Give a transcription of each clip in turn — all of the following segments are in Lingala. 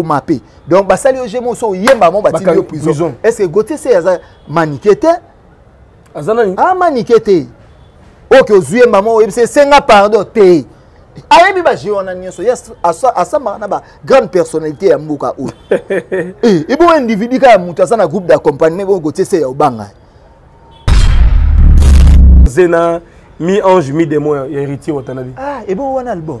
boma mpe donc basali yo jemo so oyemba mo batindi yo prison est ce que gautier se aza manike te aza nani ah manike te oke ozwi yemba mo oyebisa esenga pardon te ayebi baje wana nyonso ye asambaka na bagrande personnalité ya mboka oyo eh, ebongo individu kaka moto aza na groupe d'accompagnement ebongo gotie se ya obanga zena mi ange mi démon ya héritier watanabe ah ebongo wana album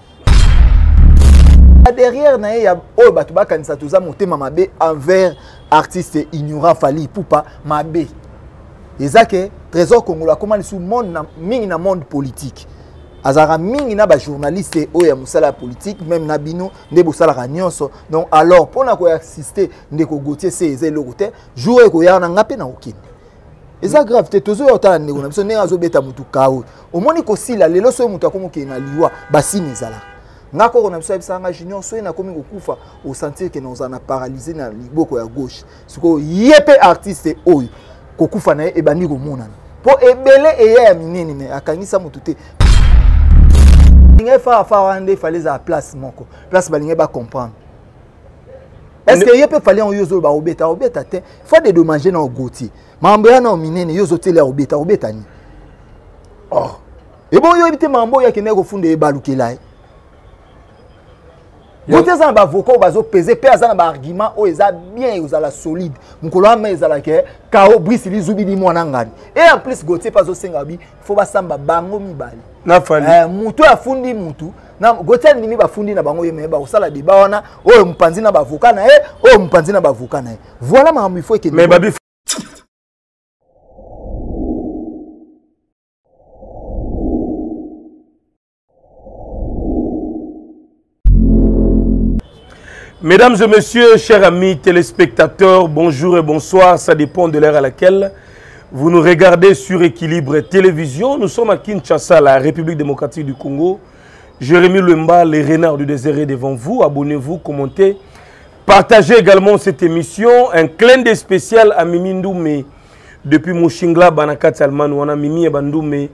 derrière na ye ya oyo bato bakanisa toza motema mabe envers artiste ignorant fali pupa mabe eza ke trésor congolo akoma lisusu monde na, mingi na monde politique azalaka mingi na bajournaliste oyo ya mosala ya politike meme na bino nde bosalaka nyonso donc alors mpo na koassiste ndeko gautier se eza eloko te jour ekoyaka na ngai mpe nakokende eza grave te tozoya otala ndeko na biso ndenge azobeta motu kao omoni kosila lelo soki moto akomi okende na liwa basini ezalaka nga koko na biso ayebisaka nga junior soki nakomi kokufa osentir ke naoza na paralyse na liboko ya gauche sikoyo ye mpe artiste oyo kokufa na ye ebandi komonana mpo ebele eya ya minene me akangisa motu te balingai fara fara wana nde efale ezala place moko place balingai bacomprendre est ce que ye mpe fali yango yo ozoloba obeta obeta te faut de dommage na ogoti mambo ya nao minene yo ozoteli ya obeta obeta nini oh ebo oyebi te mambo oyo akendaki kofunda ebalukela ye goti aza na baavoka oyo bazopese mpe aza na baargument oyo eza bien ozala solide mokolo ama ezalaka eh, kao brise lizubi li mwana ngani e en plus gotier mpe azosenga bi fo basamba bango mibale na fali eh, motu afundi motu na goti andimi bafundi na bango ye me bakosala deba wana oyo mopanzi na bavoka na ye oyo mopanzi na bavoka na ye voilà makambo ifo ekende Mesdames et messieurs, chers amis téléspectateurs, bonjour et bonsoir. Ça dépend de l'heure à laquelle vous nous regardez sur Équilibre Télévision. Nous sommes à Kinshasa, la République démocratique du Congo. Jérémy Lemba, les renards du désert devant vous. Abonnez-vous, commentez, partagez également cette émission. Un clin d'œil spécial à Mimi Ndoumé depuis Mouchingla, Banakat Salman, Mimi et Bandoumé.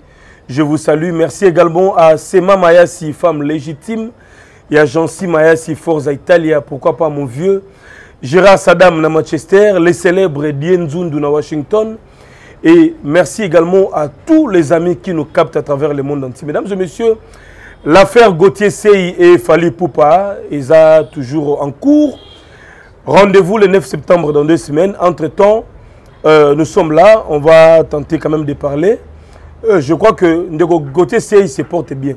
Je vous salue. Merci également à Sema Mayasi, femme légitime. Il y a Jean-Si Forza Italia, pourquoi pas mon vieux. Gérard Saddam dans Manchester, les célèbres Dien dans Washington. Et merci également à tous les amis qui nous captent à travers le monde entier. Mesdames et messieurs, l'affaire Gauthier Sey et Fali Poupa est toujours en cours. Rendez-vous le 9 septembre dans deux semaines. Entre-temps, euh, nous sommes là. On va tenter quand même de parler. Euh, je crois que Gauthier Sey se porte bien.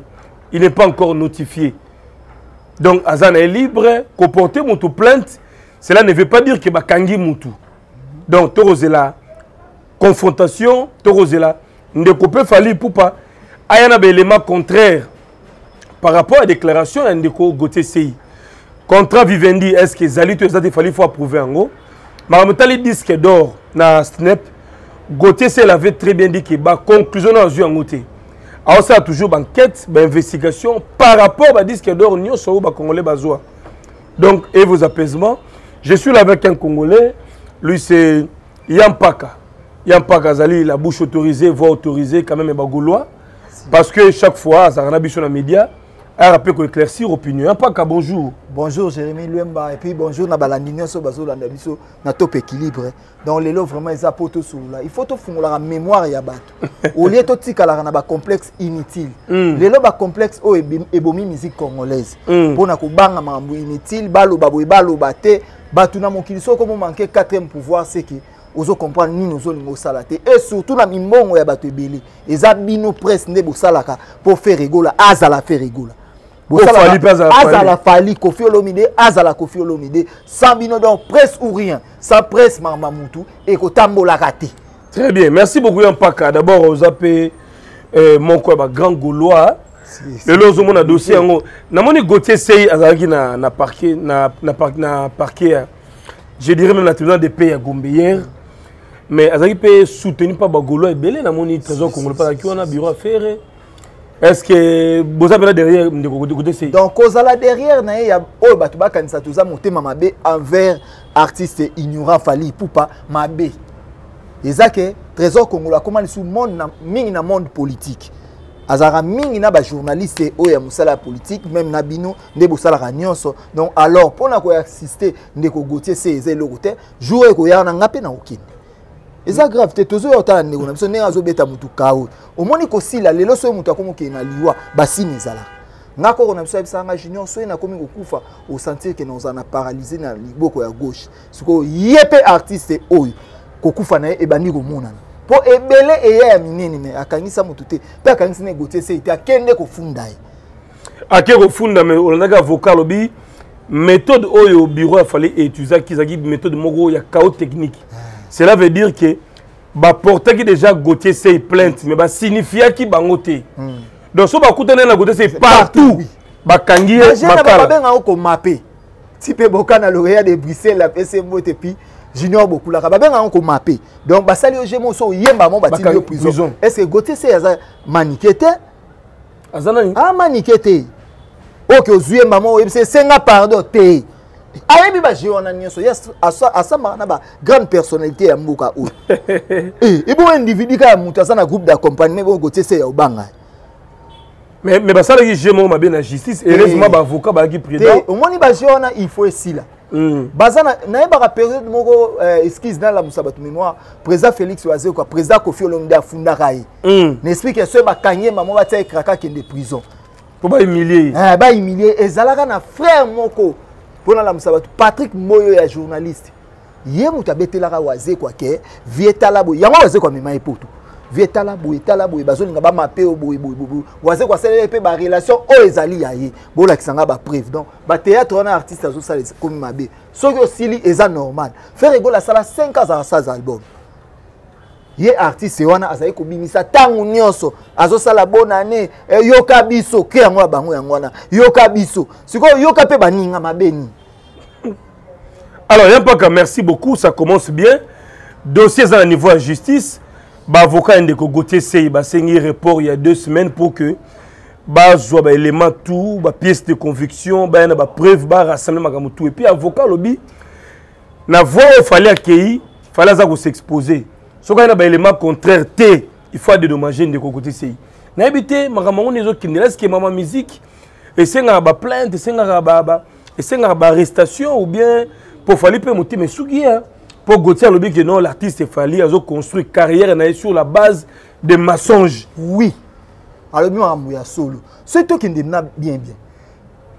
il n'est pas encore notifié donc aza na ye libre koporte motu plainte cela ne veut pas dire ke bakangi motu donc tokozela confrontation tokozela ndeko mpe fali ipupa aya na baélément contraire par rapport ya déclaration ya ndeko gautier sei contrat vivendi est ce que ezali to eza te fali faut approuve yango makambo etali disque d'or na snep gautier sei l'avait très bien dit ke baconclusion na azwi yango te aosala toujours banquête bainvestigation par rapport badisque d'or nyonso oyo bacongolais bazwa donc et vos apaisements je suis là avec un congolais lui c'est yampaka yampaka azali la bouche autorisée voix autorisée quand même bagolois parce que chaque fois azalaka na biso na média aya mpe koéclaircir opinion yampaka bonjour bonjour jérémi luemba et puis bonjour na balandi nyonso bazolanda biso na top équilibre donc lelo vraiment eza mpo tosolola il faut tofungolaka mémoire ya bato olie totikalaka na bacomplexe inutile mm. lelo bacomplexe oyo ebomi musique congolaise mm. mpo na kobanga makambo inutile baloba boye baloba te bato na mokili soko momanke quatrième pouvoir seke ozo comprendre nini ozolinga osala te et surtout na mimbongo ya bato ebele eza bino presse nde bosalaka mpo ferre egola azala ferre egola azala fali kofi olomide azala kofi olomide sans bino donc presse ou rien sans presse mama mutu ekotambolaka te très bien merci beaucoup ya mpaka d'abord oza mpe eh, moko ya bagrand gaulois lelo ozomona dossier yango namoni gautier sei azalaki na, na parquet na, na, na, na parquet ya je dirais même na tribunal de paix ya gombe hier mais azalaki mpe soutenu mpa bagaulois ebele namoni trésor congolo mpe azalaki wana bureau ya ferre est ce que boza mpena derrière ndeko kote se donc kozala derrière na ye ya oyo bato bakanisa toza motema mabe envers artiste ignorant fali pupa mabe eza ke trésor congolo akóma lisusu monde na mingi na monde politique azalaka mingi na bajournaliste oyo ya mosala ya politike meme na bino nde bosalaka nyonso donc alors mpo na koassiste ndeko gautier se eza eloko te jour ekoyaka na ngai mpe nakokende eza grave te tozoya otala ndeko na biso ndenge azobeta motu kao omoni kosila lelo soki moto akomi okende na liwa basini ezalaka nga koko na biso ayebisaka nga junior soki nakomi kokufa osentir ke naozala na paralyse na liboko ya gauche sikoyo ye mpe artiste oyo kokufa na ye ebandi komonana mpo ebele eya ya minene me akangisa motu te mpe akangisi na egotie sei te akende kofunda ye ake kofunda me olandaki avocat alobi méthode oyo bureau ya fale etuizaki ezalaki méthode moko ya kao technique ah. cela veut dire que baportaki déjà gautier sei plainte mais basignifiaki bango te hmm. donc so bakutani na gautier sei partout bakangi ye bakalababengango komape ti mpe boka na loreya de bruxelles apesi mbote puis junior bokulaka babenga yango komape donc basali yo je moso oyemba mo batindi yo prison est ce que gautier sei aza manike te aza nani ah, manike te oke ozwi ye mama oyebisa esenga pardon te ayebi baje wana nyonso ye asambaka na bagrande personnalité ya mboka oyo eh, ebongo individu kaka moto aza na groupe d'accompagnement ebongo kotie se ya obanga mais basalaki je moko mabe na justice heureusement eh. baavocat bayaki prudent omoni baje wana il faut esila Mm. baza nayebaka periode moko eh, esquise nalamusa bato mémoire président félix wazekoa président kofi olomide afundaka ye mm. na esprit ke soki bakangi ye mamo batia ye kraka akende prison po bahumilie ye eh, bahumilie ezalaka na frère moko mpo nalamusa bato patrick moyo ya journaliste ye moto abetelaka wazekwa ke vie tala boye yango wazekwa amema ye poto vie tala boye tala boye bazolinga bamape oyo boye boye boye wazekwa asaleli ye mpe barelation oyo ezali ya ye bolakisa ngai bapreuve donc ba théâtre wana artiste azosala ekomi mabe soki osili eza normal frere egola asala 5 azala 16 album ye artiste wana azali kobimisa ntango nyonso azosala bona ne eh, yoka biso ke yango ya bango yango wana yoka biso sikoyo yoka mpe baninga mabe nini alors ya mpaka merci beaucoup ça commence bien dossier eza na niveau ya justice baavocat ya ndeko gautier sei basengi report ya deux semaines pour que bazwa ba élément tout ba pièce de conviction baya na ba preuve ba rassembler makambo tout et puis avocat alobi na voie oyo fale akei fale aza kosexpose soki aye na ba élément contraire te il faut adedommage ndeko kote sei nayebi te makambo yango nde ezokendela eske mama musique esengaka ba plainte esengaka ba, ba esengaka ba arrestation ou bien mpo fali mpe motema esuki ye mpo gautier alobi ke non l'artiste fali azoconstruire carrière na ye sur la base de mensonge oui alobi makambo ya solo soki tokende na bien bien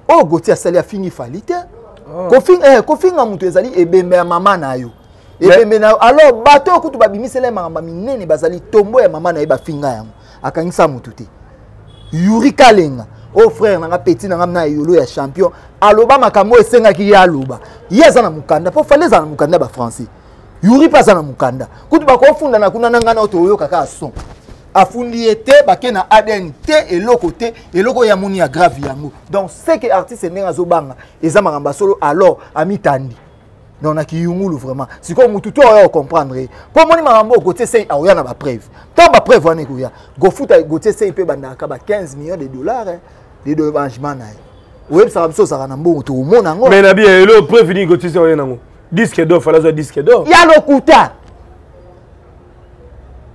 oyo oh, goti asali afingi fali te oh. kofinga, eh, kofinga moto ezali ebembe ya mama na yo ebembe na yo alors bato oyo kutu babimisela ye makambo minene bazali tombo ya mama na ye bafinga yango akangisa moto te yuri kalenga oyo oh, frère nanga peti nanga na eyolo ya champion aloba makambo oyo esengaki ye aloba ye aza na mokanda mpo fali eza na mokanda ya bafrançais yuri mpe aza na mokanda kutu bakofundana kuna na ngai na oto oyoka kaka son afundi ye te bake na adn te eloko te eloko ya moni ya grave yango donc seke artiste ndenge azobanga eza makambo ya solo alors amitandi donc na kiyungulu vraiment sikoyo motu to oya ocomprendre ye mpo omoni makambo oyo gotie sei aoya na bapreuve ntango bapreuve wana ekoya gofuta gotie sei mpe bandaka ba 15 millions de dollars eh, de debangement na ye oyebisaka biso ozalaka na mbongo tokomona yango mais na bien eloo preuve nini gotie sei oya nango disque d'or fala azwa disque d'or ya lokuta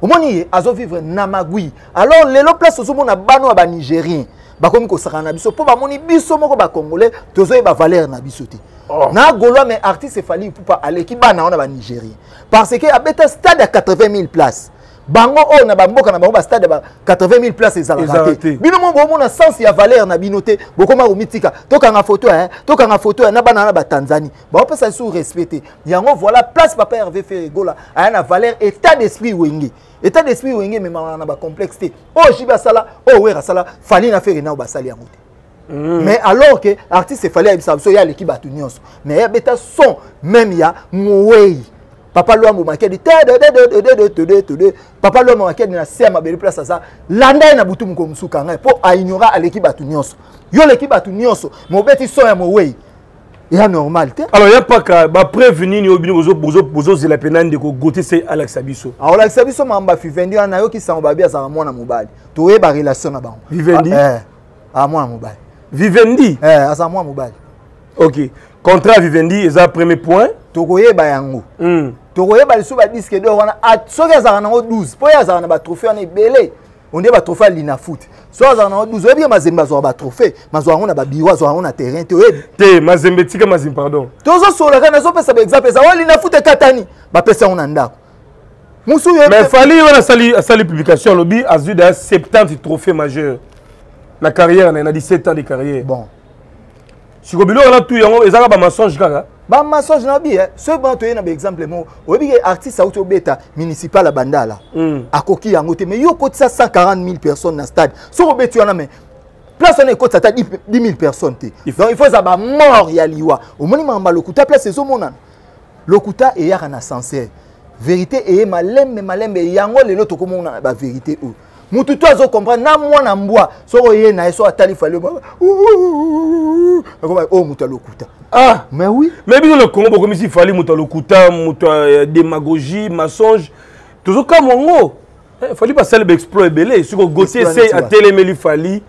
omoni ye azovivre na magui alors lelo place ozomona bano ya banigérien bakomi kosakana na biso mpo bamoni biso moko bacongolais tozoyeba valeur na biso te oh. na golois mais artiste efali pupa aleki bana wana banigérien parce que abeta stade ya 80 000 place bango oyo na bamboka na bango bastade ya 80 000 place ezalaka te bino mo bomona sens ya valeur na bino te bokoma komitika tokanga foto ya tokanga foto ya na bana na batanzanie baopesa lisusu respect te yango voilà place papa herve fere gola aya na valeur état d'esprit wenge état d'esprit wenge ememamana na bacomplexe te oyo oh, jibe asala oyo oh, were asala fali na fere nao basali yango te Mm. mais alors que artiste efali ayebisa biso ye aleki bato nyonso mais ye abeta son meme ya mowei papa lwambo makedi tededededededede papa lwambo makedi na se ya mabele place aza landa ye na butu mokolo mosusu kanga ye mpo aignora aleki bato nyonso yo oleki bato nyonso mobeti son ya mowei eza normal te alors ya mpaka bapreuve nini oyo bino bozozela mpena ndeko gote se alakisa biso aolakisa ah, biso mamba vivendi wana nayoki sango babi azalaka mwana mobali toyeba relation na bango vivendi ah, eh, ah, mwana mobali vivendi eh, azala mwana mobali ok contrat ya vivendi eza premier point tokoyeba yango mm. tokoyeba lisusu badiske do wana soki azalaka nango 12 mpo ye azalaka na batrophée wana ebele onde batrophée ya linafoot so azala na 12 oyebi ye mazembe azwaka batrophée mazwaka yango na babiro azwaka yango na terrain te oyebi te mazembe tika mazimbe pardon tozosolola kaka nazopesa baexemple eza wa linafoot ekatani bapesa yango na ndako mosusu mais fali wana asali asali publication alobi azwi da 70 trophée majeur na carrière na ye na 17 ans de carrière bon siko biloko na tu yango ezaka ba mensonge kaka ba mensonge na bi eh. soki bana toye na baexemple moko oyebi ke artiste auti obeta municipal ya bandala mm. akoki yango te mais yo okotisa 140 000 personnes na stade soki obeti wana mais place wana ekotisa ata 10 000 personnes te donc il faut eza bamort ya liwa omoni makambo ya lokuta place ezomonana lokuta eyaka na sensaire verité eye malembe malembe yango lelo tokomona baverité oyo mutu to azo comprendre na mwana mbwa soko ye na ye so atali fali oyo oh, mutu ya lokuta ah mais oui mais bino na congo bokomisi fali mutu ya lokuta mutu ya démagogie mensonge tozokamwa yango eh, fali basali baexploit ebele siko gautier se atelemeli fali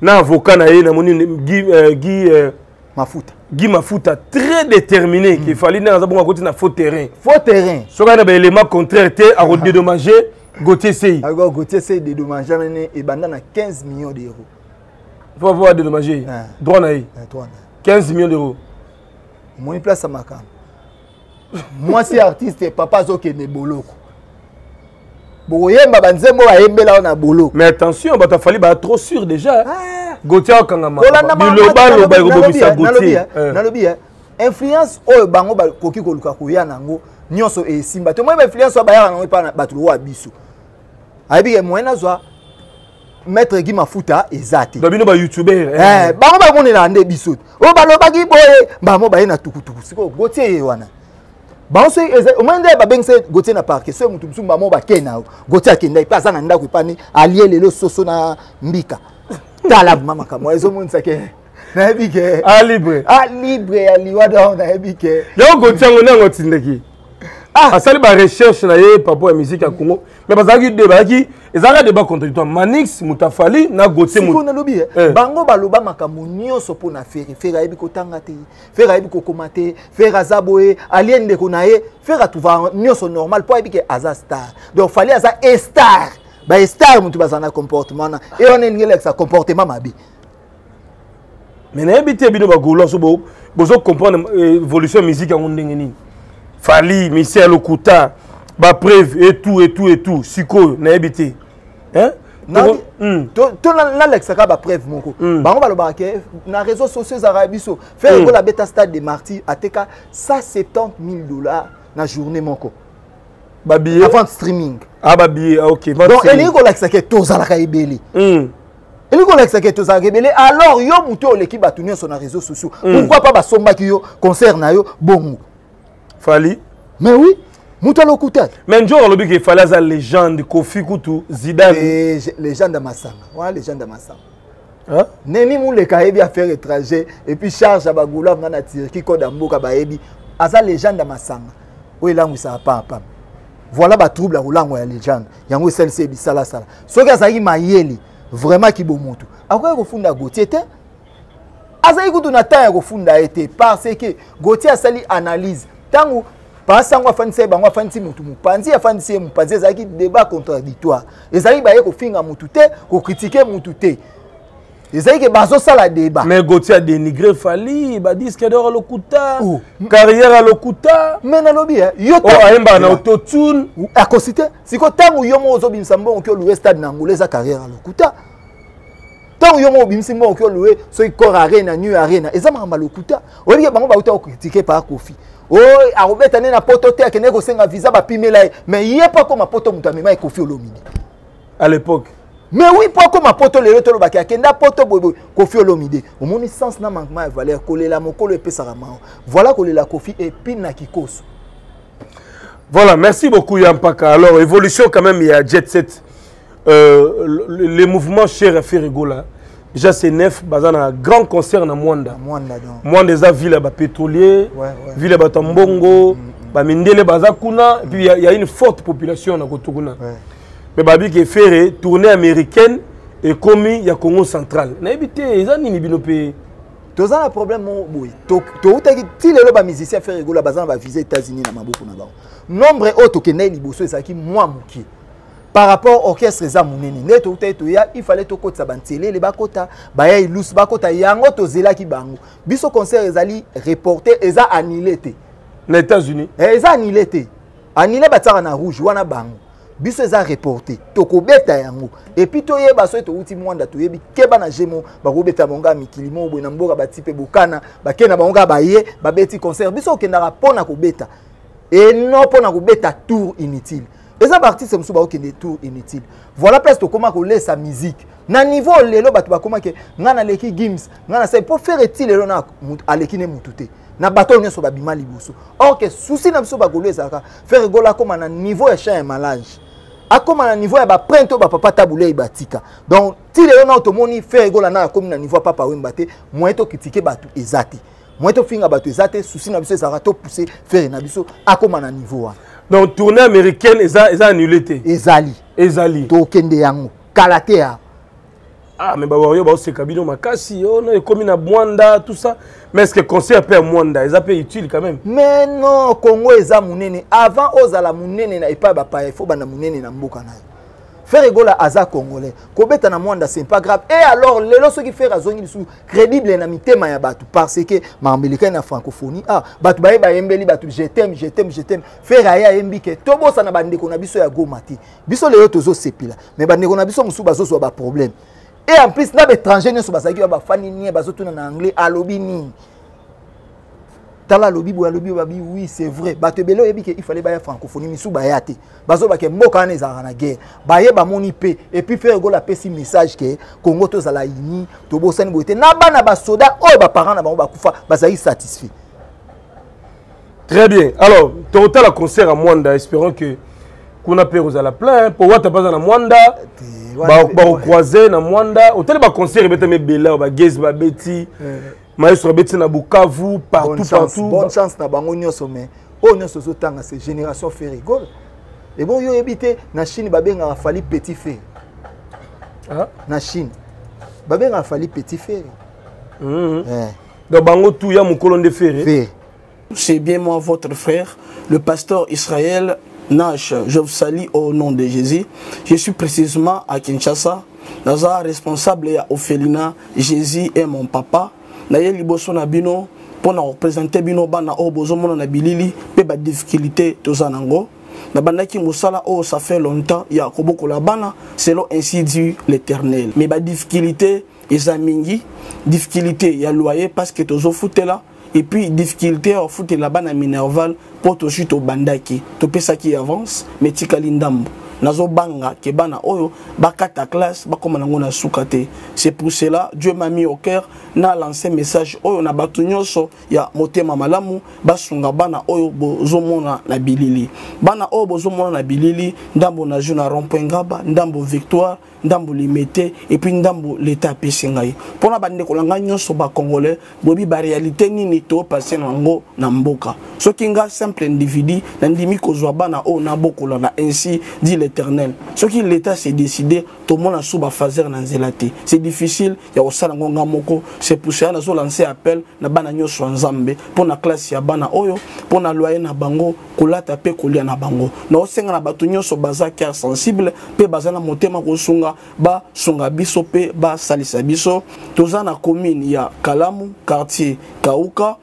na avocat na ye namoni guy, euh, guy euh, mafuta guy mafuta très déterminé mm. ke fali ndenge aza bongo akoti na faux terrain faux terrain soki aye na baélément contraire te akodédommage ah. Gauthier Sey. Alors Gauthier Sey dédommagea mené et banda na 15 millions d'euros. Faut avoir dédommagé. Ah. Droit na ye. Ah, droit na. 15 millions d'euros. Mon place à Makan. Moi c'est artiste et papa Zokene Boloko. bokoyemba banzembo bayembela na boloko mais attention bato afali baa trop sûr déjà ah. gotia okangama bilobaloba ekobomisa gotie nalobi influence oyo bango bakoki koluka koya na yango nyonso esimba te omoni bainfluence oyo bayaka nango epai na bato lokola biso ayebi ke moyen azwa maître gi mafuta eza te bino bayoutubeur eh, eh, eh. bango bamonelaka nde biso te oyo balobaki boye bango baye na tukutuku sikoyo gotie ye wana bango soki omoni nde babengisa gotie na parke soki moto mosusu bango bakei na yo gotie akendaki mpe aza na ndako epani alie lelo soso na mbika tala mama kamwa ezomonisake nayebi ke ah libre ah libre ya liwa donc nayebi ke yango kotia ngo nde otindaki ah. asali barecherche na ye papo ya musique ya congo mais bazalaki de bazalaki ezalaka debat contradictoire manix mutafali na gotiesiko nalobi eh. eh. bango baloba makambo nyonso mpo na fere fere ayebi kotanga te fere ayebi kokoma te fere aza boye alie ndeko na ye fere atuva nyonso normal mpo ayebi ke aza star donc fali aza estar baestar motu bazala na comportement na e wana elingi elekisa comportement mabe mais nayebi te bino bagolo so bozo comprendre euh, évolution ya musique yango ndenge nini fali michel lokuta bapreuve etout etout etout sikoyo nayebi te hmm. to nalekisaka bapreuve moko hmm. bango balobaka ke na réseau sociaux ezalaka biso fer ekola hmm. abeta stade de martyr ateka 170 000 dollars na journée moko babillet avant streaming ah babillet ah, ok donc elingi kolakisa ke tozalaka ebele elingi kolakisa ke tozalaka ebele alors yo moto oyo oleki bato nyonso na réseau sociaux mm. pourquoi pas basombaki yo concert na yo bongo fali mais oui moto alokuta mais njor alobi ke fali aza légende kofi kutu zidane eh, légende ya masanga wana légende ya masanga Hein? nemi moleka ayebi affaire étranger et puis charge ya bagula nga na turquie code ya mboka bayebi aza légende ya masanga oyo elangwisaka papa voilà batrouble ya kolangwa ya légende yango esalisi ye bisalasala soki azalaki mayele vraiment kibomoto akoki kofunda gotie te azali kutu na temps ya kofunda ye te parce que gotie asali analyse ntango pasi yango afandisa ye bango afandisi motu mopanzi afandisi ye mopanzi ezalaki débat contradictoire ezalaki baye kofinga motu te kokritike motu te ezali ke bazosala deba mais goti ya dénigré fali badisque dor lokuta oh. carrière ya lokuta mais nalobi eh, yo oh, ayembaka na autotune akosi te sikoyo ntango yo moko ozobimisa mbongo ki olue stade na angola eza carrière ya lokuta ntango yo moko obimisi mbongo ki olue soki cor arena new arena eza makambo ya lokuta oyebike bango bauta kokritike pa kofi o oh, akobeta nde na poto te akendeki kosenga visa bapimela ye mais ye mpo akoma poto moto amemaki kofi olomide à l'époque mais oui mpo akoma poto lelo tolobaki akenda poto boyeboye kofi olomide omoni sens na manquement ya valeur kolela mokolo epesaka mao voilà kolela kofi epine na kikoso voilà merci beaucoup ya mpaka alors évolution quand même ya jet set euh, le, le mouvement cher ya ferigola déjà c'est neuf baza na grand concert na mwanda mwanda eza ville ya bapétrolier ville ya bato ya mbongo mm, mm, mm. bamindele baza kuna epuis ya une forte population na koto kuna me babi ke ferre tournée américaine ekomi ya congo central nayebi te eza nini bino mpe toza na problème moko boye toutaki ti lelo bamusicien ferre egola baza na bavisa états-unis na maboko na bango nombre oyo tokendaki liboso ezalaki mwa moke par rapport orchestre eza munene nde touta ye toya il fallait tokotisa banselele bakota baya ilusi bakota yango tozelaki bango biso concert ezali reporte eza annule te na états-unis eh, eza annule te annule batiaka na rouge wana bango biso eza reporte tokobeta yango epuis toyeba soki touti mwanda toyebi keba na gmo bakobeta bango kaka mikili moko boye na mboka bati mpe bokana bakei na bango kaka baye babeti concert biso okendaka mpo na kobeta e non mpo na kobeta tour inutile eza baartiste mosusu baokende tour inutile voilà place tokóma kolesa musique na niveau lelo bato bakóma ke ngai naleki gims ngai nasali mpo faire eti lelo na aleki ne motu te na bato oyo nyonso babima liboso or ke susi na biso bakolo ezalaka faire egola akóma na niveau ya champ ya malage akóma na niveau ya baprinte oyo bapapa tabulei batika donc ti lelo nao tomoni faire egola na akomi na niveau ya papa wemba te moyen tokritike bato eza te moyen tofinga bato eza te souci na biso ezalaka topousse fere na biso akóma na niveau wana donc tournée américaine eza, eza annulé te ezali ezali tokende yango kala te ya ah mais bawario baoseka bino makasi oh, no ekomi na mwanda tout ça mais est ce que concert mpe ya mwanda eza mpe utile quand même mais non congo eza monene avant ozala monene na epai bapaya ifo banda monene na mboka na yo Ferre Gola aza congolais. Kobeta na Mwanda c'est pas grave. Et alors lelo soki Ferre azongi lisusu crédible na mitema ya batu parce que ma américaine na francophonie ah batu baye bayembeli batu je t'aime je t'aime je t'aime Ferre aya yembi ke tobosa na bandeko na biso ya Goma te. Biso lelo tozo sepila mais bandeko na biso mususu bazo zwa ba problème. Et en plus na ba étranger nyoso bazaki ba fani nie bazotuna na anglais alobi nini. tala alobi boye alobi babi oui c'est vrai bato ebele oyebi ke il fallait baya francophonie misu baya te bazobake mboka wana ezalaka na guerre baye bamoni mpe epuis frere gola apesi message ke congo tozala ini tobosani boye te na bana basoda oyo baparent na bango bakufa bazali satisfait très bien alors tokotala concert ya mwanda espérant que kuna mpe kozala plein mpo wata mpe aza na mwanda bakocroise na mwanda otali baconcert ebetami ebele oyo bagese babeti eh. maestro abeti na bukavu partout bonne chance, partout bonne chance na bango nyonso mais oyo nyonso ozotanga c'est génération ferigol ebon yo oyebi te na chine babengaka fali petit feri ah? na chine babengaka fali petit feri mm -hmm. eh. donc bango tu ya mokolo nde feri C'est bien moi, votre frère, le pasteur Israël Nash. Je vous salue au nom de Jésus. Je suis précisément à Kinshasa. Naza responsable ya Ophelina. Jésus est mon papa. Naye liboso na bino pour na représenter bino bana o bozo mona na bilili pe ba difficulté toza nango. Na bandaki musala oh ça fait longtemps ya koboko la bana selon ainsi dit l'Éternel. Mais ba difficulté eza mingi difficulté ya loyer parce que tozo futela et puis difficulté ya kofutela bana minerval mpo tozwi tobandaki topesaki avance mais etikali ndambo nazobanga ke bana oyo bakata classe bakoma nango na suka te c'est pour cela dieu m'a mis au cœur na lance message oyo na bato nyonso ya motema malamu basunga bana oyo bozomona na bilili bana oyo bozomona na bilili ndambo nazwi na rond point ngaba ndambo victoire ndambo limete epuis ndambo leta apesi ngai mpona bandeko na ngai nyonso bacongolais boyebi barealité nini topase na yango na mboka soki ngai simple individu nandimi kozwa bana oyo nabokola na ainsi dit l'éternel soki leta se décide tomona su bafaser na nzela te c'est difficile ya kosala yango ngai moko c'est poussea nazolanse appel na bana nyonso ya nzambe mpo na classe ya bana oyo mpo na loyer na bango kolata mpe kolia na bango naosenga na bato nyonso baza cœur sensible mpe baza na motema kosunga basunga biso mpe basalisa biso toza na commune ya kalamu quartier kauka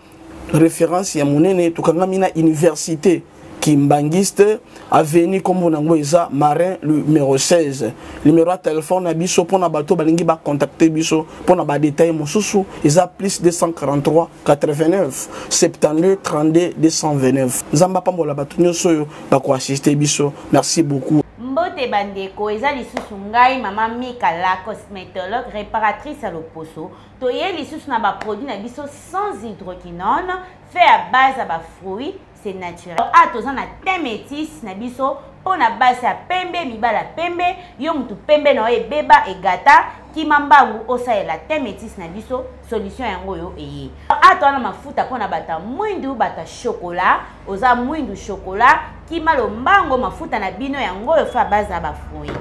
référence ya monene tokangami na université kimbangiste aveni nkombo na yango eza marin numero 16 numero ya telefone na biso mpo na bato balingi bacontacte biso mpo na badetail mosusu eza plus 243 89 72 32 229 nzambe apambola bato nyonso oyo bakoassiste biso merci beaucoup mbote bandeko eza lisusu ngai mama mika la cosmétologue réparatrice ya loposo toye lisusu na baproduit na biso sans hydroquinone fait à base ya bafruit c'est naturel awa ah, toza na teint métis na biso mpo na basi ya pembe mibala pembe yo motu pembe na yo ebeba egata kima mbangu osalela te métis na biso solution yango oyo eye ata wana mafuta mpo na bato ya mwindu bato ya shokola oza mwindu shokola kima lombango mafuta na bino yango oyo fa baza bafruit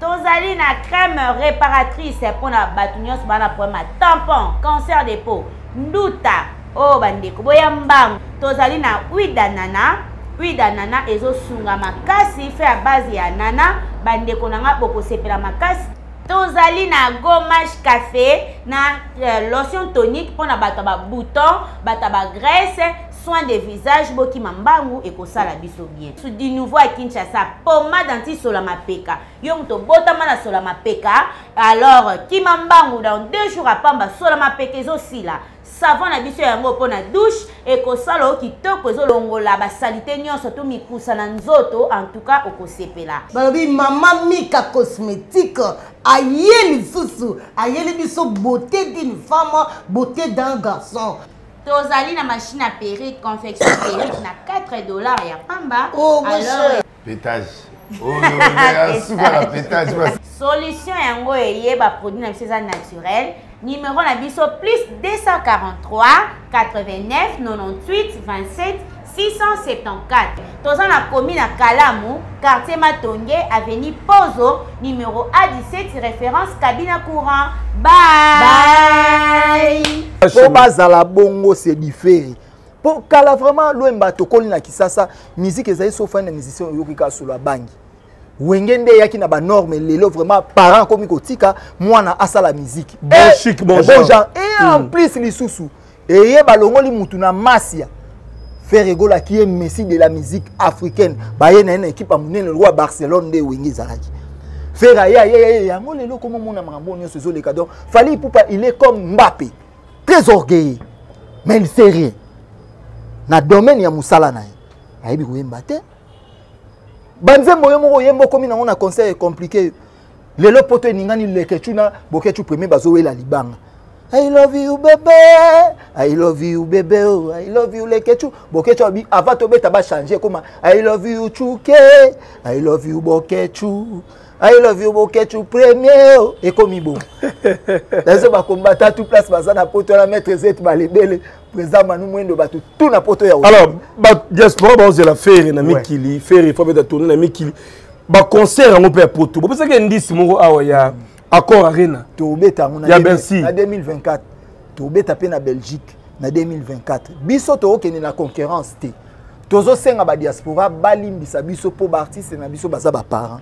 tozali na crème réparatrice mpo na bato nyonso baa na problème ya tampon cancer de peau nduta oyo oh, bandeko boya mbangu tozali na huile d'anana huile d'anana ezosunga makasi fe ya base ya nana bandeko na ngai bokosepela makasi tozali na gommage café na euh, lotion tonique mpo na bato ya babouton bato ya bagrèce soin de visage bokima mbangu ekosala biso bien du nouveau ya kinshasa pomade anti sola mapeka yo moto obotama na sola mapeka alors kima mbangu dans deux jours apamba sola mapeka ezosila savon na biso yango mpo na douche ekosala yo kitoko ezolongola basalite nyonso to mikusa na nzoto en tout cas okosepela balobi mama mika cosmétique aye lisusu ayeli biso beauté d'une femme beauté d'un garçon tozali na machine ya perruque confection perruque na 4 dollars ya pamba oh, alors petage suka na petage solution yango eye baproduit na biso eza naturel numéro na biso plus 243 89 98 27 674 toza na komi na kalamu quartier matonge avenue pozo numero a17 référence kabina courant bay po bazala bongo se difere mpo kala vraiment lwemba tokoli na kisasa miziki ezali sofani na musicien oyoki kaka solo abangi wenge nde eyaki na banorme lelo vraiment parent akomi kotika mwana asala miziki eh, bon genre e en hmm. plus lisusu eye balongoli mutu na masia ferre egola ki ye messi de la musique africaine baye na ye na ekipe ya monene lokola barcelone nde wenge ezalaki ferre aye aye yango lelo okomomona makambo oyo nyonso ezoleka donc fali ipupa il est comme mbappe très orgueilleux mais il sait rien na domaine ya mosala na ye ayebi koyemba te banzembo yo moko oyemba okomi nango na conseil compliqué lelo poto eningani lekechu na bokechu premier bazowela libanga I love you bebe I love you bebe oh, I love you lekechu bokechu abi avant tobeta bachange ekoma I love you chuke I love you bokechu I love you bokechu premier oh, ekomi bongo nazo bakombata tout place baza na poto wana maître zet balebele président manu mwendo bato tout na poto ya alors diaspora baozela fere na mikili fere fo beta tourne na mikili ba concert yango mpe ya poto bopesaki indice moko awa ya accord arena tobeta yango ya bercy na 2024 tobeta mpe na belgique na 2024 biso tookende na concurrence te tozosenga badiaspora balimbisa biso mpo baartiste na biso baza baparent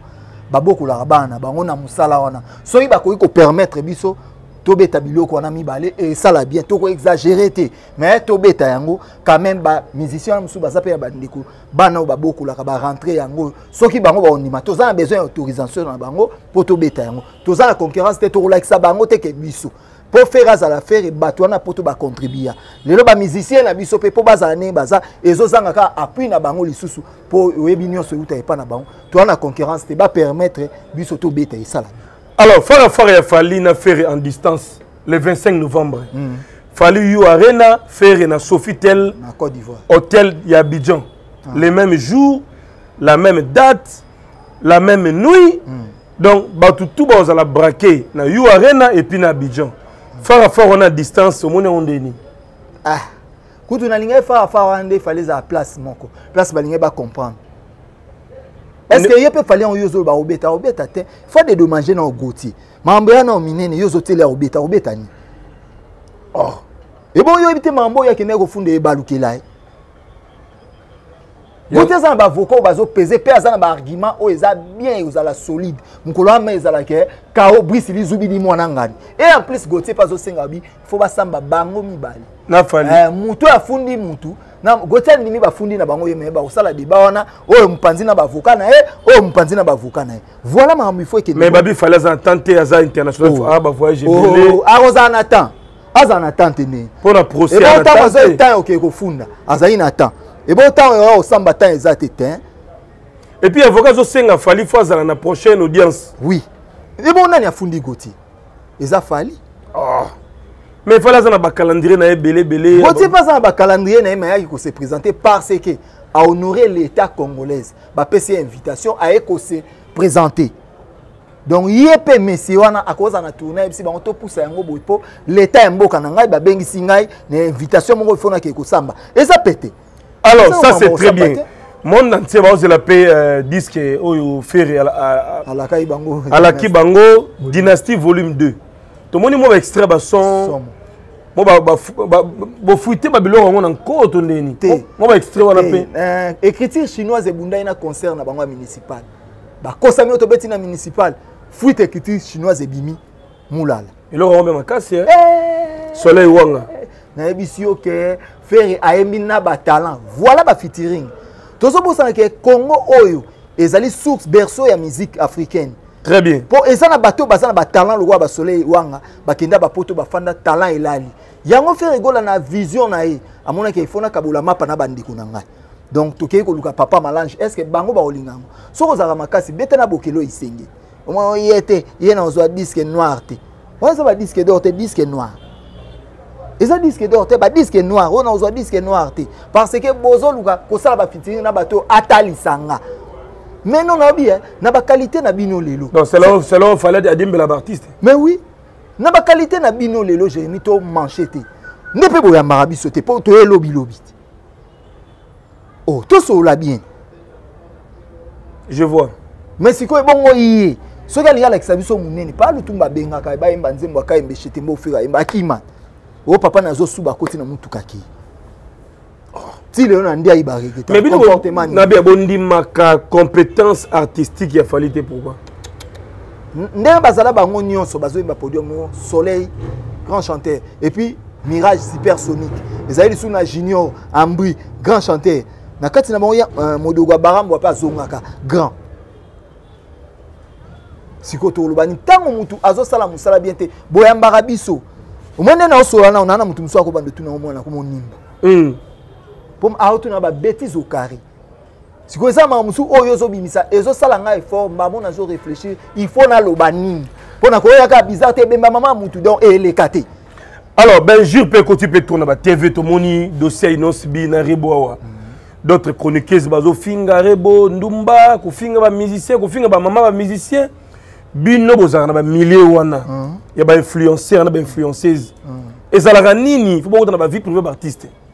babokolaka bana na bango na mosala wana soki bakoki kopermettre biso tobeta biloko wana mibale esala bien tokoexagere te mais tobeta yango quand même bamusicien wana mosusu baza mpe ya bandeko bana oyo babokolaka barentre yango soki bango baondima toza na besoin ya autorisation na bango mpo tobeta yango toza na concurrence te tokolakisa bango te ke biso mpo fere azala fere bato wana mpo to bacontribua lelo bamusicien na biso mpe mpo bazala ndenge baza ezozanga kaka appui na bango lisusu mpo oyebi nyonso euta epai na bango toza na concurrence te bapermettre biso tobeta esalami alors fara fara ya fali na fere en distance le 25 novembre mm. fali you arena ferre na sofitel na côte d'ivoire hôtel ya abidjan ah. le même jour la même date la même nuit mm. donc bato tout bazala braqué na you arena et puis na abidjan mm. far à far wana distance omoni yango ndeni ah. kutu nalingaki far à far wana nde fali ezala place moko place balingaki bacomprendre est ce que ye mpe fali yango yo ozoloba obeta obeta te faut de dommage na ogoti mambo ya nao minene yo ozoteli ya kobeta kobeta nini oh. ebongo yo oyebi te mambo oyo akendaki kofunda ebalukela ye yo te aza na baavocat oyo bazopese mpe aza na baargument oyo eza bien ekozala solide mokolo ama ezala ke kao brise lizubi li mwana ngani e en plus gautier mpe azosenga bi fo basamba bango mibale eh, motu afundi motu na goti andimi bafundi na bango ye me bakosala deba wana oyo mopanzi na bavoka na ye oyo mopanzi na bavoka na ye voilà makambo ifo ekende mais babi fale aza na temps te aza international oh. ah, bavoyage oh, ebele oh, akozala na temps azala na temps te nini mpo na procès ebo ntango azali temps okei kofunda azali na temps ebo ntango oyo osamba temps eza te te epuis avocat azosenga fali fo azala na prochaine audience oui ebo nani afundi goti eza fali oh. mais fali aza na bacalendrier na ye ebele ebele botie mpe aza na bacalendrier na ye me ayaki kose présente parce que ahonore l'état congolaise bapesi ye invitation aye kose présente donc ye mpe messie wana akozala na tourna yebisi bango topusa yango boye mpo leta ya mboka na ngai babengisi ngai na invitation moko ifonaki ekosamba eza pete alors ça c'est très bien monde entier baozela mpe euh, disque oyo ferre alaki bango alaki bango dynastie volume 2 tomoni mwa baextrait bason bofuite babiloko yango na nkoto ndeni te mwa baextrait wana mpe euh, écriture chinoise ebundaki na concert na bango ya municipal bakosami oyo tobeti na municipal fuite écriture chinoise ebimi mulala eloko yango mpe makasi eh? Eh. soleil wanga nayebisi yo ke ferre ayembi na batalent voilà bafitiring tozobosana ke congo oyo ezali source berceau ya musique africaine très bien mpo eza na bato baza na batalent lokola basoleil wanga bakenda bapoto bafanda talent elali yango ferre egola na vision na ye amonaki ifo nakabola mapa na bandeko na ngai donc tokei koluka papa malange est ce que bango bakolinga yango soki ozalaka makasi beta na bokelo esengeli omoi ye te ye na ozwa disque noir te wana eza badisque d'or te disque noir eza disque d'or te badisque noir oyo na ozwa disque noir te parce que bozoluka kosala bafitiri na bato oyo atalisa nga mais non nayobi eh, na bakalite na bino lelo selon faladi adimbela baartiste mais oui na bakalite na bino lelo jeremi to manche te nde mpe boyambaka biso te mpo toye lobilobi te oh tosolola bien je vois mais sikoyo ebongo ye soki alingi alakisa biso monene pa lutumba abengaka bayemba nzembo akayemba eshete mbo ofeka ayemba akima o oh, papa nazosuba akoti na motuka akei ti lelo na nde ayiba regetamebiobondimaka compétence artistique ya fali te pourquoi ndenge bazala bango nyonso bazoyemba podium oh, soleil grand chanteur et puis mirage supersonique ezali lisusu na junior ambri grand chanteur na kati na bango ya euh, modogo ya barambo ape azongaka grand sikoyo tokolobani ntango motu azosala mosala bien te boyambaka biso omoi nde naosola nao naa na motu mosusu akobanda tuna omwana komonindo mpo hmm. aotuna babetise okari sikoyo eza makambo mosusu oyo ozobimisa ezosala ngai effort mbamo nazo réfléchir il faut naloba nini mpo na koyoya kaka bizarre te ebemba mama ya motu donc eleka te alors benjur mpe ekoti mpe tourna ba tv tomoni dossier ya inos bi na rebo awa d'autres chroniqueuses bazofinga rebo ndumba kofinga bamusicien kofinga bamama bamusicien bino bozalaka na bamilieu wana ah. ya bainfluenceur na bainfluenceuse ah. ezalaka nini fo bokota na bavie privé baartiste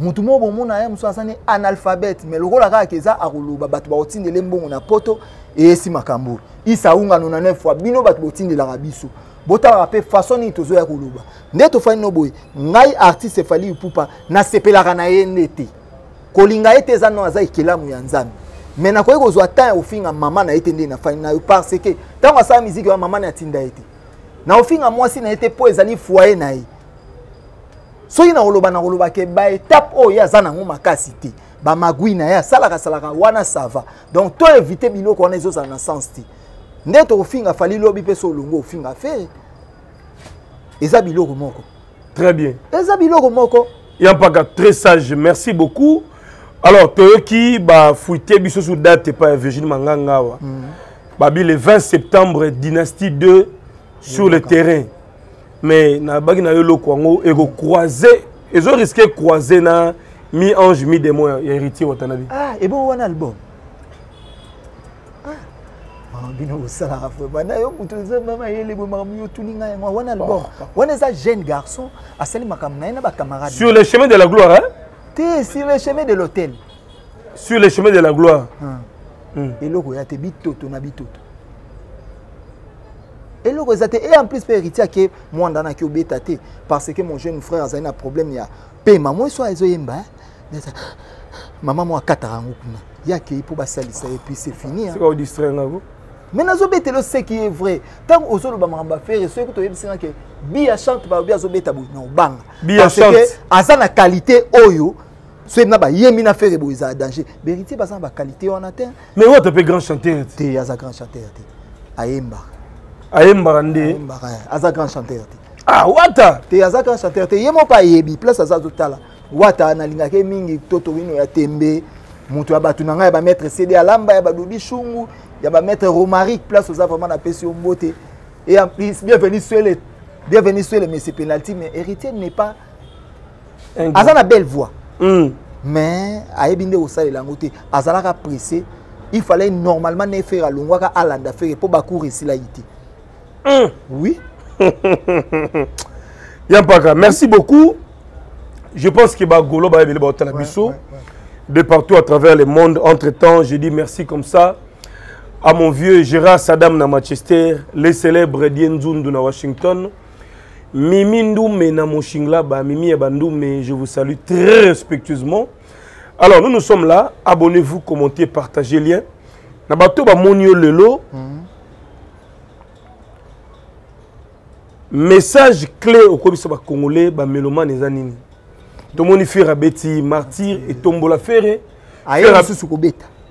motu moko bomona ye mosusu azani analphabète mais lokola kaka eza akoloba bato bakotindele mbongo na poto eyesi makambo isaunga nona 9 fois bino bato botindelaka biso botalaka mpe façon nini tozoya koloba nde tofandi no boye ngai artiste efali ipupa nasepelaka na ye nde te kolinga ye te eza no aza ekelamu ya nzambe mais nakoki kozwa temps ya kofinga mama na ye te nde nafandi na yo parce que ntango asala miziki wana mama na ye atinda ye te na kofinga mwasi na ye te mpo ezali foye na ye soki nakoloba nakoloba ke baetape oyo ye aza nango makasi te bamagui na ye asalaka asalaka wana sava donc to evite biloko wana ezozala na sens te nde tokofinga fali lobi mpe so olongo ofinga fere eza biloko moko très bien eza biloko moko ya mpaka très sage merci beaucoup alors toyoki bafuite biso sur date epai ya virginie manganga awa mm. babi le 20 septembre dynastie 2 sur le terrain mais nabaki na yo eloko yango ekocroise ezo riske croise na mi ange mi démon ya héritier watanabi ah, ebongo wana album bino bosalaka vraimen na yo moto eza ma mayele boye makambo yo otuni ngai yango wana album wana eza jeune garçon asali makambo na ye na bacamarade sur le chemin de la gloire hein? te sur le chemin de l'hôtel sur le chemin de la gloire eloko ya te bitoto na bitoto eloko eza te et en plus mpe héritier ake mwanda naki obeta te parce que mon jeune frère azali na problème ya pema moi soa ezoyemba eh? mama mwa akataka yango kuna ye akei mpo basalisa ye puis c'est fini mais nazobetela oseki ye vrai ntango ozoloba makambo ya fere soki kutu oyebisi nga ke bia chante balobi azobeta boye na obanga parce que aza na qualité oyo soki na bayembi na fere boye ezala danger beritier baza na baqualité wana te mais oyo tope grand chanteur te aza grand chanteur te ayembaka ayembaka nde aza grand chanteur te ah wata te aza grand chanteur te ye moko ayebi place aza azotala wata nalingaka ye mingi to torino ya tembe moto ya bato na ngai ya bamaître cd alamba ya badodi shungu ya bamaître romarique place oza vraiment napesi yo mbote et en plus bienvenu suele bienvenu suele mais c'est penalty mais héritier n'est pas aza na belle voix mm. mais ayebi nde kosalela yango te azalaka pressé il fallait normalement ne fere alongwaka alanda fere mpo bacour esila ye te mm. oui yampaka merci beaucoup je pense que bagolo bayebele baotala biso ouais, ouais, ouais. de partout à travers le monde entre temps je dis merci comme ça à mon vieux Gérard Saddam na Manchester, les célèbres Dienzoundou na Washington, Mimi Ndoumé na Moshinglaba, Mimi Abandoumé, je vous salue très respectueusement. Alors, nous nous sommes là. Abonnez-vous, commentez, partagez le lien. Na bato ba monio lelo. Mhm. Message clé au komisa ba congolais ba mélomane eza nini? Tomoni Fera Betty martyr et Tombola Ferre. Aye susu kobeta.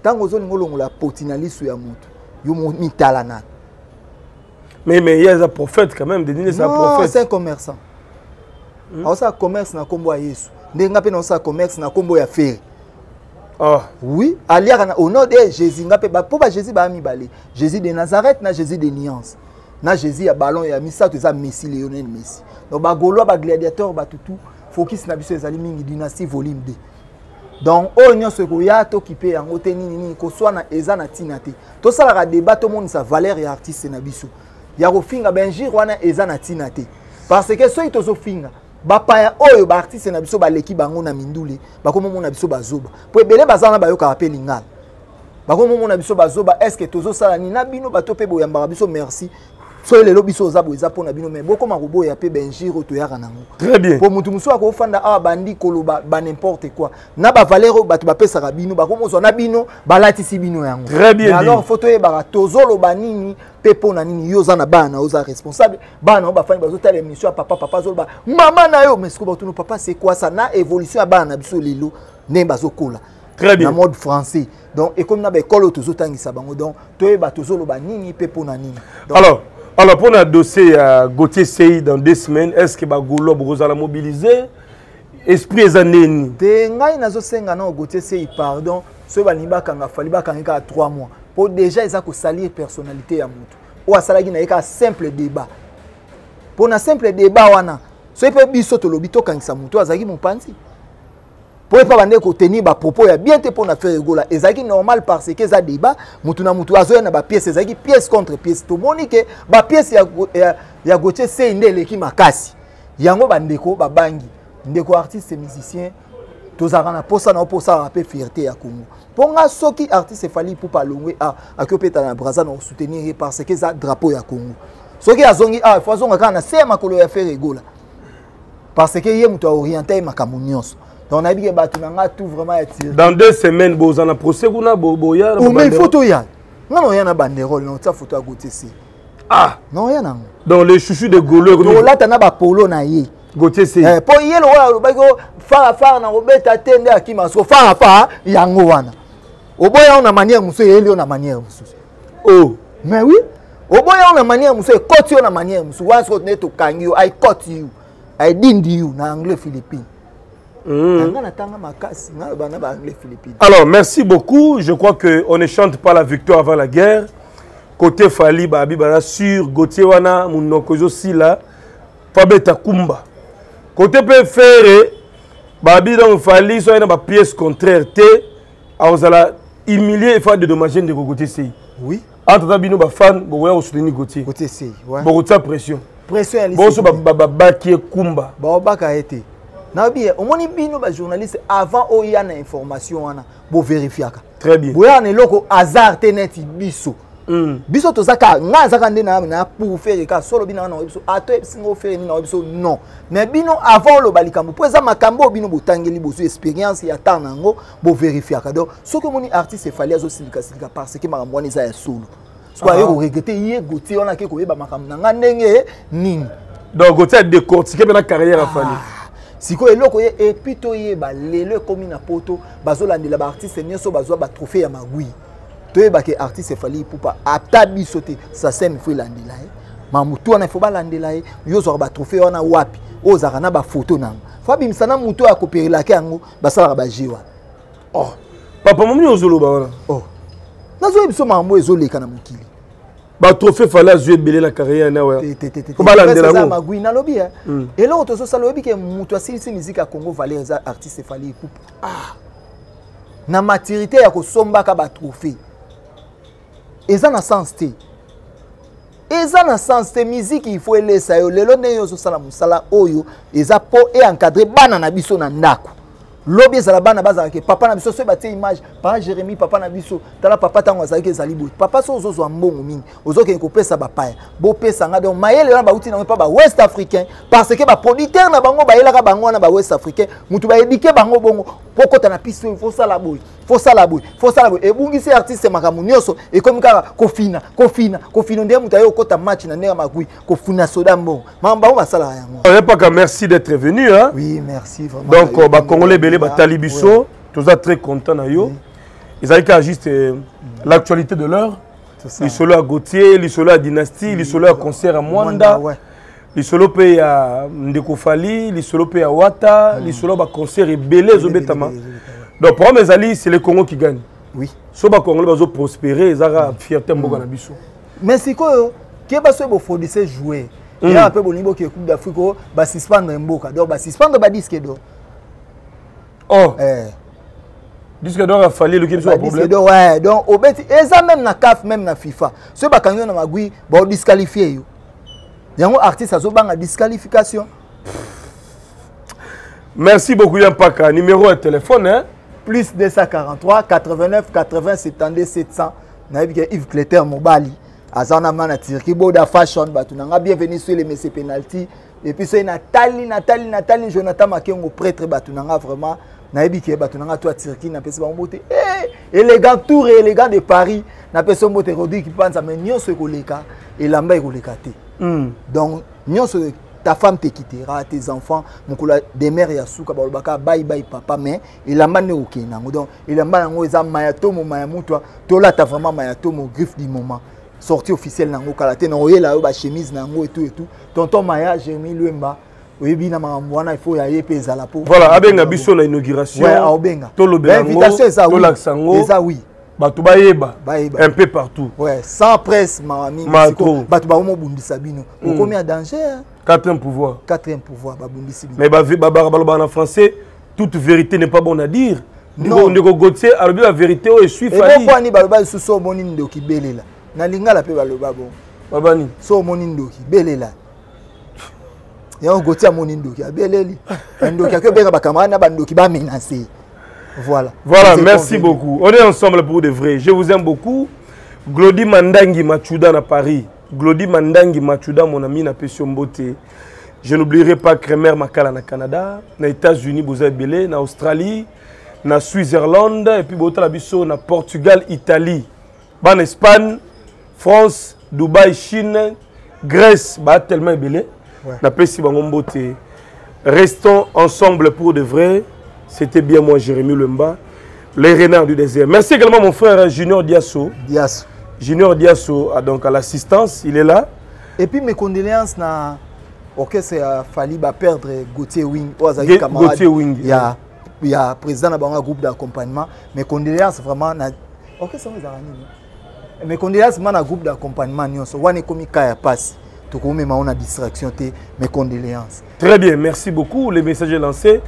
ntango ozolinga olongola poti na liso ya moto yo mitala nano mais mais ye aza prophète quand même denine eza prophète c'est un commerçant hmm? aosala commerce na nkombo ya yesu ndenge nga mpe naosala commerce na nkombo ya fere Oh. oui aliaka na au nom de jésus nga mpe mpo ba jésus baya mibale jésus de nazareth na jésus de nuance na jésus ya ballon ya misato eza messi leonel messi donc bagolois bagladiateur bato tout focus na biso ezali mingi dynastie volume 2 donc oyo nyonso ekoya tokipe yango te nini nini koswana eza na ntina te tosalaka debat tomonisa valeur ya artiste na biso ya kofinga benjir wana eza na ntina te parce que soki tozofinga bapaya oyo baartiste na biso baleki bango na mindule bakomomona biso bazoba mpo ebele baza wana bayokaka mpe lingala bakomomona biso bazoba estce tozosala nini na bino bato mpe boyambaka biso merci soki lelo biso oza boye eza mpo na bino mai bokoma koboya mpe baingire oyo toyaka nango très bien mpo motu mosusu akofanda awa bandi koloba banimporte quoi na bavalere oyo bato bapesaka bino bakomozwa na bino balatisi bino yango très bien alors fo toyebaka tozoloba nini mpe mpo na nini yo oza na bana na yo oza responsable bana na yo bafandi bazotala émission ya papa papa azoloba mama na yo mais sikoyo batunu papa sekwasa na évolution ya bana na biso lelo ndenge bazokola très bien na mode français donc ekomi na baekole oyo tozotangisa bango donc toyeba tozoloba nini mpe mpo na nini alors alors mpo na dossier ya gautier sei dans deux semaines est ce que bagaulois bokozala mobilise esprit eza nini te ngai nazosenga nao gautier sei pardon soki balingi bakanga fali bakangi kaka trois mois mpo déjà eza kosalir personnalité ya motu oyo asalaki na ye kaka simple débat mpo na simple débat wana soki mpe biso tolobi tokangisa motu azalaki mopanzi mpo epa bande kotenir bapropos ya bien te mpo na frere gola ezalaki normal parce que eza débat motu na motu azoya na bapiese ezalaki piese contre piese tomoni ke bapiese ya, ya, ya gotie sei nde eleki makasi yango bandeko babangi ndeko artiste musicien tozalaka na mposa na yo mpo osalaka mpe fierté ya congo mpo nga soki artiste efali ipupa alongwe a akoki opetana na braza na kosoutenir ye parce que eza drapeau ya congo soki azongi awa ah, fo azonga kaka na se ya makolo ya fere egola parce que ye moto aorienta ye makambo nyonso donc nayebi ke bato na ngai tout vraiment ya tire dans deux semaines boza na procès kuna boya ome il faut toya nga na oya na banderole na otia foto ya gotese ah na oya nango donc le chouchou de golo tolata na bapolo na ye gotese eh, mpo ye lokola alobaki o oh, farafara na kobeta te nde akima so farafara yango wana oboya yo na manière mosusu eyeli yo na manière mosusu o oh. mais oui oboya yo na manière mosusu ekoti yo na manière mosusu wana soki nde tokangi yo i cot you i dindi you na anglais philippine hmm. nga natanga makasi nga loba na baanglais philippine alors merci beaucoup je crois que on ne chante pas la victoire avant la guerre côté fali babi baza sur gautier wana monoko ezosila fabeta kumba côté mpe fere babi donc fali soki na bapièce contraire te akozala humilier efa dédommage ndeko kote sei oui entre ta bino bafan bokoya kosoutenir gautier kote sei bokotia pression pression ya boso babaki ekumba baobaka ye te nayebi ye omoni bino bajournaliste avant oya na information wana boverifiaka très bien boyaka na eloko hasard te neti biso Mm. biso toza kaka ngai aza kaka nde na pourfere kaka so olobi nanga na oyebi so ato ah, oyebisi ngai ofere nini na oyebi so non mais bino avant oloba likambo mpo eza makambo oyo bino botangeli bozwi expérience ya temps na yango boverifiaka donc soki omoni artiste efali azosindikasilika parce que makambo wana eza ya solo soki aye koregrete ye gotie wana ake koyeba makambo na ngai ndenge nini donc gotie adecortike mpe na carrière afali ah. sikoyo eloko ye epuis toyeba lelo ekomi na poto bazolandela baartiste nyonso bazwa batrophée ya magui toyeba ke artiste fali ipupa ata biso te sa scène fo elandela ye mamutu wana ifo balandela ye yo ozwaka batrophée wana wapi oyo ozalaka na bafoto na yango fo abimisa na motu oyo akoperelaka yango basalaka baje wana oh. papa momi ozoloba wana oh. nazoyebi biso makambo ezoleka na mokili batrophée fale azwi ebele na carrière nawebalandelangomagui nalobi eloko tozosala oyebi ke moto asilisi miziki ya congo valeur eza artiste fale ipupa ah. na maturité ya kosombaka batrophée eza na sens te eza na sens te miziki il faut elesa yo lelo ndenge yo ozosala mosala oyo eza mpo eencadre bana na biso na ndako lobi ezala bana bazalaka ke papa na biso soki batie image papa jérémie papa na biso tala papa ntango azalaki ezali boye papa so ozozwa mbongo mingi ozokende kopesa bapaya bopesa nga donc mayele wana bauti nango epa bawest africain parce que baproducteur na bango bayelaka bango wana bawest africain motu baedike bango bongo kokota na piste oyo fosala boye fosala boye fosala boye ebungisi artiste makambo nyonso ekomi kaka kofina kofina kofina nde moto aye okota match na ndenge magui kofina soda mbongo makambo bango basalaka yango epaka merci d'être venu hein? oui merci vraiment donc euh, bacongolais ebele batali biso toza très content na yo ezalaki kaka juste euh, l'actualité de l'heure lisolo ya gautier lisolo ya dynastie lisolo ya concert ya mwanda lisolo mpe ya ndeko fali lisolo mpe ya wata hmm. lisolo ya baconcert ebele ezobetama donc problème ezali c'est le congo qui gagne oui so bacongolais bazo prospérer ezaka hmm. fierté ya mboka hmm. na biso mais sikoyo keba soki bofodise jouer eaa mpe bolingi boke coupe d'afrique o oh, basuspendre mboka donc basuspendre badisque do oh eh. disque d'or ya fali eluki biso baproblème d'or ouais donc obeti eza même na caf même na fifa soki bakangi yo na magui baodisqualifie yo yango artiste azobanga disqualification merci beaucoup ya mpaka numéro ya telefone hein? plus 243 89 80 72 700 nayebi ke yves cleter mobali aza na ma na turquie boda fashion bato na nga bienvenue sur le messe penalty epuis soki natali natali natali jonathan makengo pretre bato na nga vraiment nayebi ke bato na nga to ya turquie napesi bango mbote eh, élégant tour et élégant de paris napesi yo mbote rodrik panza mais nyonso ekoleka elamba ekoleka te mm. donc nyonso ta femme te quittera tes enfants mokolo demeure ya suka balobaka bai bai papa mais elamba nde okende yango donc elamba yango eza mayatomo maya mutwa tolata vraiment mayatomo griffe du moment sorti officielle na yango kala te na oyela yo bachemise na yango etu etu tonton maya jeremi lwemba oyebi na makambo wana ifo ya ye mpe ezala po voilà abenga biso na inauguration aobenga tolobelinvitation eza tolakisa yango eza wi bato bayeba un peu partout ouais, sans presse mawa mingi bato bakomobundisa bino hmm. okomi ya danger quatrième pouvoir quatrième pouvoir babundisi bino mais balobaka na français toute vérité n'est pas bonne à dire ndeko gautier alobi la vérité oyo esui faliani baloba lisusu omoni ndoki belela na lingala mpe baloba bongo baloba nini so omoni ndoki belela yango goti amoni ndoki abeleli bandoki akoki obenga bacamarade na bandoki bamenase voilà voilà merci beaucoup on est ensemble pour de vrai je vous aime beaucoup glodi mandangi machuda na paris glodi mandangi machuda mon ami napesi yo mbote je n'oublierai pas kremer makala na canada na états-unis boza ebele na australie na switzerland epuis botala biso na portugal italie bana espagne france dubai chine grèce baa tellement ebele ouais. napesi bango mbote restons ensemble pour de vrai c'était bien moi jérémi lemba les renards du désert merci également mon frère junior diasso diasso junior diasso a donc à l'assistance il est là et puis mes condoléances na orchestre ya fali baperdre gautier wing oyo azalaki camarade ya, ya président na bango ya groupe d'accompagnement mes condoléances vraiment na orchestre yango ezalaka nini mais condoléance ma na groupe d'accompagnement nyonso wana ekomi ka ya mpasi tokomema ona distraction te mes condoléances très bien merci beaucoup le message est lancé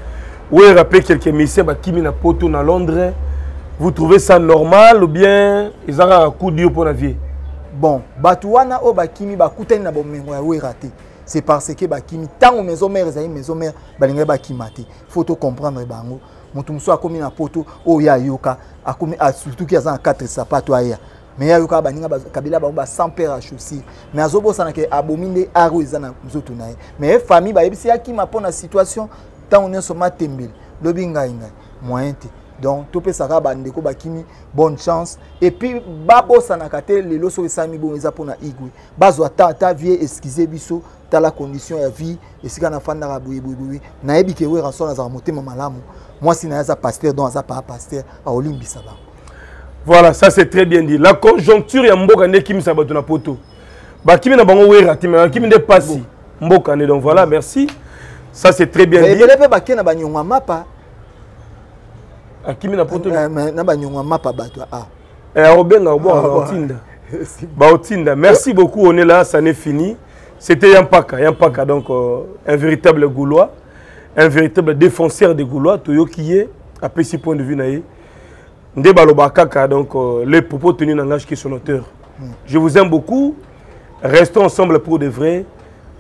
oui rappelé quelques messieurs bakimi na poto na londres vous trouvez ça normal ou bien eza kaka coup dur mpo na vie bon bato wana oyo bakimi bakutani na bomengo ya wera te c'est parce que bakimi ntango maison mare ezali maison mare balingaki bakima te faut tocomprendre bango moto mosusu akomi na poto oyo ye ayoka akomi ah, surtout ki aza na quatre sapato aya mais ye ayoka baninga kabila bango ba sans père à chaussure mais azobosana ke abomi nde art oyo eza na nzoto na ye mais ye famille bayebisi ye akima mpo na situation ntango nyonso matembele lobi ngai ngai moyen te donc topesaka bandeko bakimi bonne chance epuis babosanaka te lelo soki esalami bongo eza mpona igwe bazwa ta ata vie excuse biso tala condition ya vie esika nafandaka boyeboyeboye nayebi ke werrason azala motema malamu mwasi na ye aza pasteur donc aza paa pasteur aolimbisa bango voilà ça c'est très bien dit la conjoncture ya mboka nde ekimisa bato na poto bakimi na bango wera te me bakimi nde mpasi mboka nde donc voilà merci ça c'est très bien ebele mpe bake na banyongo ya mapa akimi na poto eh, na banyongo ya mapa bato a ah. eh, akobenga obwaka ah, baotinda baotinda merci beaucoup on est là ça n'est fini c'était yampaka yampaka donc euh, un véritable goulois un véritable défenseur de goulois toyoki ye apesi point de vue na ye nde baloba kaka donc euh, les propos tenus na ngage qui son auteur mm. je vous aime beaucoup restons ensemble pour de vrai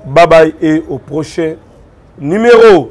bye bye et au prochain numéro